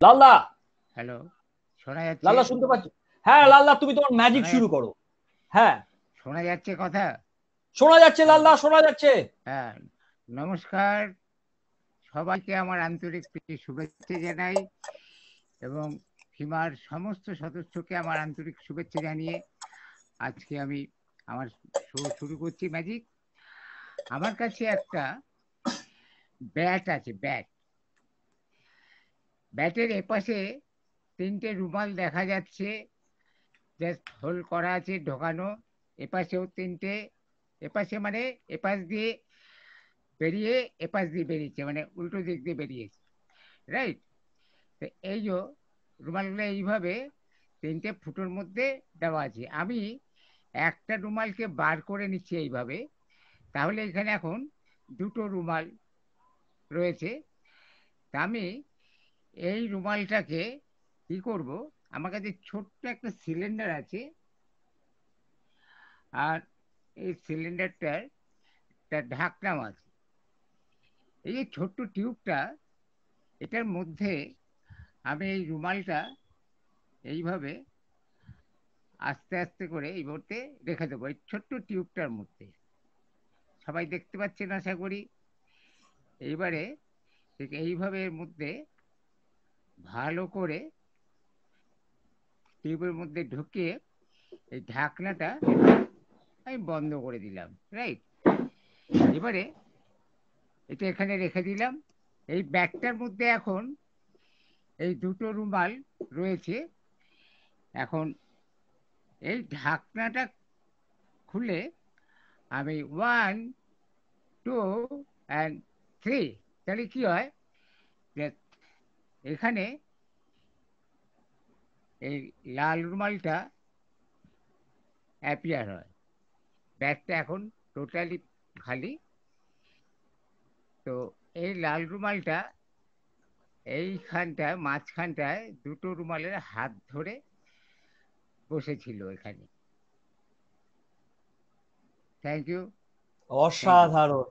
লাল্লা। Hello শোনা যাচ্ছে? লাল্লা শুনতে পাচ্ছ? হ্যাঁ লাল্লা তুমি তোমার ম্যাজিক শুরু করো। হ্যাঁ। শোনা যাচ্ছে কথা? শোনা যাচ্ছে লাল্লা শোনা যাচ্ছে। হ্যাঁ। নমস্কার। সবাইকে আমার আন্তরিক শুভেচ্ছা জানাই এবং সীমার সমস্ত সদস্যকে আমার আন্তরিক শুভেচ্ছা জানিয়ে আজকে আমি আমার শো শুরু করছি ম্যাজিক আমার কাছে একটা ব্যাট আছে ব্যাট ব্যাটের এপাশে তিনটে রুমাল দেখা যাচ্ছে। জাস্ট হোল করা আছে ঢোকানো। এপাশেও তিনটে, এপাশে মানে এপাশ দিয়ে বেরিয়ে এপাশ দিয়ে বেরিয়েছে মানে উল্টো দিক দিয়ে বেরিয়েছে। রাইট তো এই যে রুমালগুলো এইভাবে তিনটে ফুটোর মধ্যে দেওয়া আছে। আমি একটা রুমালকে বার করে নিচ্ছি এইভাবে। তাহলে এখানে এখন দুটো রুমাল রয়েছে। তা আমি এই রুমালটাকে কি করব? আমার কাছে ছোট্ট একটা সিলিন্ডার আছে। আর এই সিলিন্ডারটার একটা ঢাকনাও আছে। এই যে ছোট্ট টিউবটা, এটার মধ্যে আমি এই রুমালটা এইভাবে আস্তে আস্তে করে এই মুহূর্তে রেখে দেবো, এই ছোট্ট টিউবটার মধ্যে। সবাই দেখতে পাচ্ছেন আশা করি? এইবারে ঠিক এইভাবে এর মধ্যে ভালো করে টিউবের মধ্যে ঢুকিয়ে এই ঢাকনাটা আমি বন্ধ করে দিলাম রাইট এবারে এটা এখানে রেখে দিলাম। এই ব্যাগটার মধ্যে এখন এই দুটো রুমাল রয়েছে। এখন এই ঢাকনাটা খুলে আমি ওয়ান টু অ্যান্ড থ্রি তাহলে কি হয়? এখানে এই লাল রুমালটা অ্যাপিয়ার হয়। ব্যাগটা এখন টোটালি খালি। তো এই লাল রুমালটা এইখানটায়, মাঝখানটায় দুটো রুমালের হাত ধরে বসেছিল এখানে। থ্যাংক ইউ অসাধারণ।